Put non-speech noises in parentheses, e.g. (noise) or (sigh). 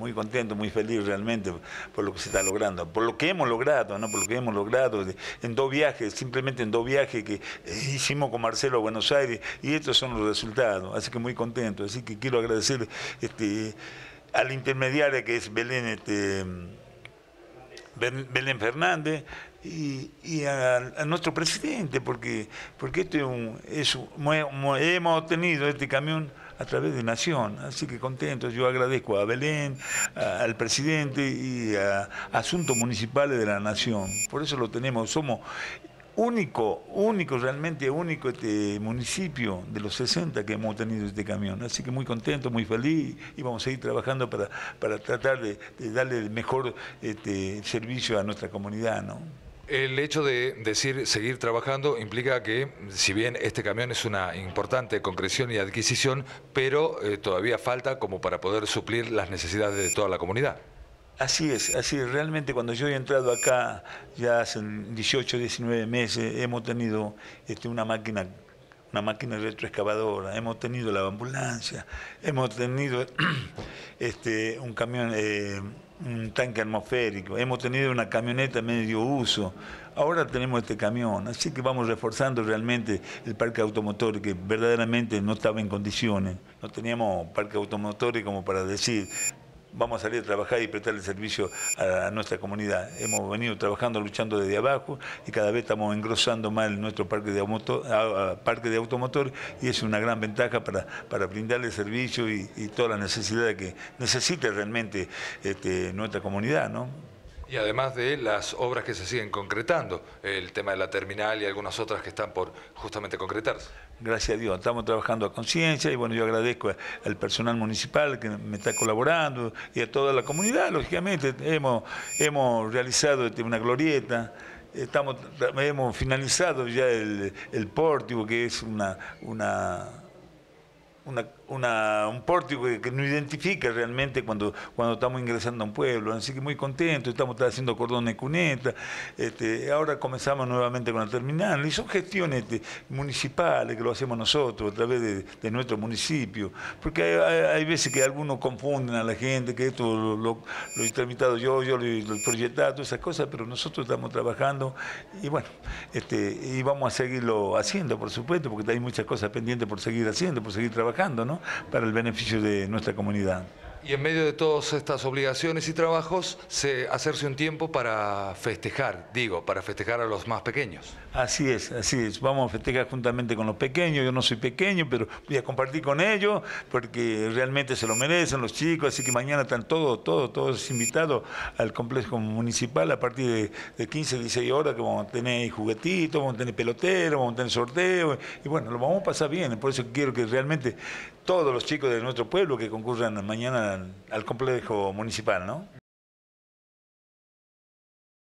muy contento, muy feliz realmente por lo que se está logrando, por lo que hemos logrado, ¿no? Por lo que hemos logrado en dos viajes, simplemente en dos viajes que eh, hicimos con Marcelo a Buenos Aires y estos son los resultados, así que muy contento, así que quiero agradecer este, a la intermediaria que es Belén, este, Belén Fernández, y, a, nuestro presidente, porque, porque este es hemos obtenido este camión a través de Nación, así que contento, yo agradezco a Belén, al presidente y a Asuntos Municipales de la Nación, por eso lo tenemos, somos único, único, realmente único este municipio de los 60 que hemos tenido este camión. Así que muy contento, muy feliz y vamos a seguir trabajando para, para tratar de, darle el mejor este, servicio a nuestra comunidad. ¿no? El hecho de decir seguir trabajando implica que, si bien este camión es una importante concreción y adquisición, pero eh, todavía falta como para poder suplir las necesidades de toda la comunidad. Así es, así es. Realmente cuando yo he entrado acá, ya hace 18, 19 meses, hemos tenido este, una máquina una máquina retroexcavadora, hemos tenido la ambulancia, hemos tenido (clears throat) este, un camión, eh, un tanque atmosférico, hemos tenido una camioneta medio uso, ahora tenemos este camión, así que vamos reforzando realmente el parque automotor que verdaderamente no estaba en condiciones, no teníamos parque automotor como para decir, vamos a salir a trabajar y prestarle servicio a, nuestra comunidad. Hemos venido trabajando, luchando desde abajo y cada vez estamos engrosando más nuestro parque de, automotor, parque de automotor y es una gran ventaja para, para brindarle servicio y, toda la necesidad que necesite realmente este, nuestra comunidad. ¿no? Y además de las obras que se siguen concretando, el tema de la terminal y algunas otras que están por justamente concretarse. Gracias a Dios, estamos trabajando a conciencia y bueno, yo agradezco al personal municipal que me está colaborando y a toda la comunidad, lógicamente, hemos, hemos realizado este, una glorieta. Estamos, hemos finalizado ya el, el pórtico, que es una, una, un pórtico que, no identifica realmente cuando, cuando estamos ingresando a un pueblo. Así que muy contentos, estamos haciendo cordones cuneta. Este, ahora comenzamos nuevamente con la terminal. Y son gestiones este, municipales que lo hacemos nosotros a través de, nuestro municipio. Porque hay, veces que algunos confunden a la gente que esto lo, he tramitado yo, yo lo, he proyectado, esas cosas, pero nosotros estamos trabajando y bueno, este, y vamos a seguirlo haciendo, por supuesto, porque hay muchas cosas pendientes por seguir haciendo, por seguir trabajando, para el beneficio de nuestra comunidad. Y en medio de todas estas obligaciones y trabajos, se, hacerse un tiempo para festejar, digo, para festejar a los más pequeños. Así es, así es. Vamos a festejar juntamente con los pequeños. Yo no soy pequeño, pero voy a compartir con ellos porque realmente se lo merecen los chicos. Así que mañana están todos, todos, todos invitados al complejo municipal a partir de, 15, 16 horas que vamos a tener juguetitos, vamos a tener peloteros, vamos a tener sorteos. Y bueno, lo vamos a pasar bien. Por eso quiero que realmente todos los chicos de nuestro pueblo que concurran mañana al, complejo municipal, ¿no?